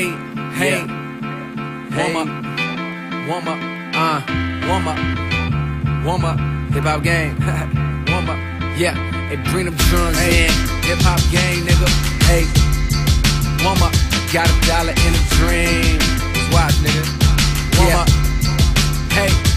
Hey, hey, warm up, warm up, uh, warm up, warm up, hip hop game, warm up, yeah. Hey, bring them drums in, hip hop game, nigga. Hey, warm up, got a dollar in a dream. Let's watch, nigga. Warm up, hey.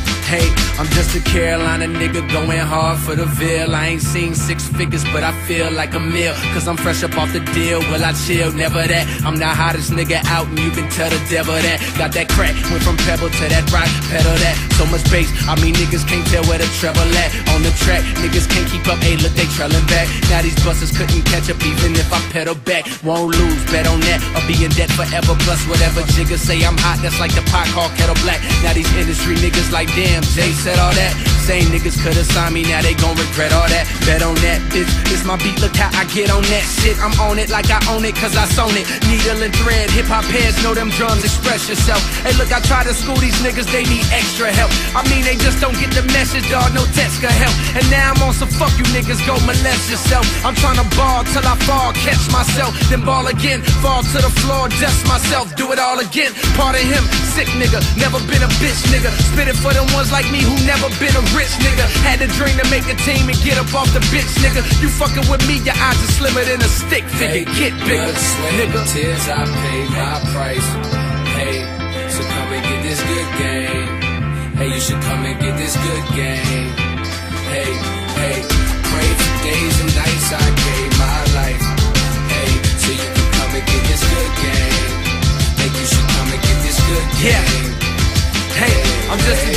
I'm just a Carolina nigga going hard for the Ville. I ain't seen six figures, but I feel like a meal. Cause I'm fresh up off the deal. Well, I chill, never that. I'm the hottest nigga out, and you can tell the devil that. Got that crack, went from pebble to that rock, pedal that. So much bass, I mean, niggas can't tell where the treble at. On the track, niggas can't keep up, hey, look, they trailing back. Now these buses couldn't catch up, even if I pedal back. Won't lose, bet on that, or be in debt forever. Plus, whatever jiggas say I'm hot, that's like the pot called kettle black. Now these industry niggas like, damn, Jay said all that. Same niggas could've signed me, now they gon' regret all that. Bet on that, bitch. This my beat, look how I get on that shit. I'm on it like I own it, cause I sewn it. Needle and thread, hip hop heads know them drums, express yourself. Hey, look, I try to school these niggas, they need extra help. I mean, they just don't get the message, dog. No text can help. And now I'm on some fuck you niggas, go molest yourself. I'm trying to ball till I fall, catch myself, then ball again. Fall to the floor, dust myself, do it all again. Part of him, sick nigga, never been a bitch nigga. Spit it for them ones like me who never been a rich nigga. Had a dream to make a team and get up off the bitch nigga. You fucking with me, your eyes are slimmer than a stick figure. Get bigger, sweat, nigga. tears, I paid my price. Hey, so come and get this good game. Hey, you should come and get this good game. Hey, hey,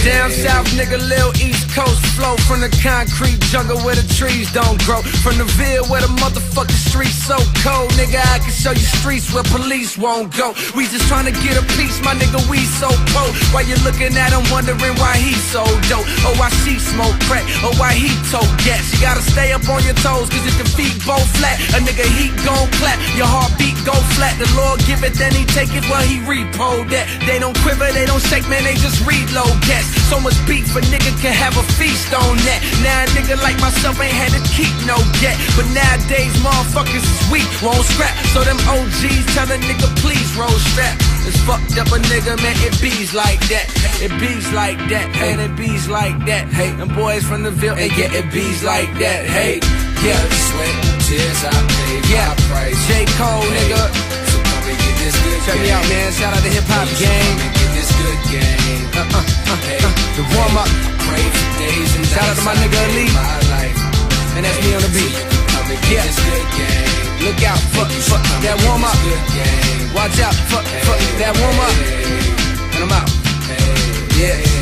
down south nigga, lil East Coast flow from the concrete jungle where the trees don't grow. From the Ville where the motherfucking streets so cold, nigga. I can show you streets where police won't go. We just trying to get a piece, my nigga. We so cold. Why you looking at him, wondering why he so dope. Oh, why she smoke crack. Oh, why he tote gas. You gotta stay up on your toes, cause if your feet both flat, a nigga heat gon' clap. Your heartbeat go flat. The Lord give it, then he take it while he repo that. They don't quiver, they don't shake, man. They just reload gas. So much beef, a nigga can have a feast on that. Now a nigga like myself ain't had to keep no debt. But nowadays, motherfuckers is weak, won't scrap. So them OGs tell a nigga, please roll strap. It's fucked up a nigga, man. It bees like that. It bees like that. Man, it bees like that. Hey, them boys from the Ville, and yeah, it bees like that. Hey, yeah. Sweat, and tears, I paid Yeah, my price. J. Cole, Hey, nigga. So come and get this good Check me out, man. Shout out to Hip Hop Game good game. Uh, uh, uh, hey, the warm up. Pray days and Shout out to my nigga Elite. My life. And that's me on the beat. Yeah. Game. Look out, fuck, fuck that warm up. Watch out, fuck, fuck that warm up. And I'm out. Yeah.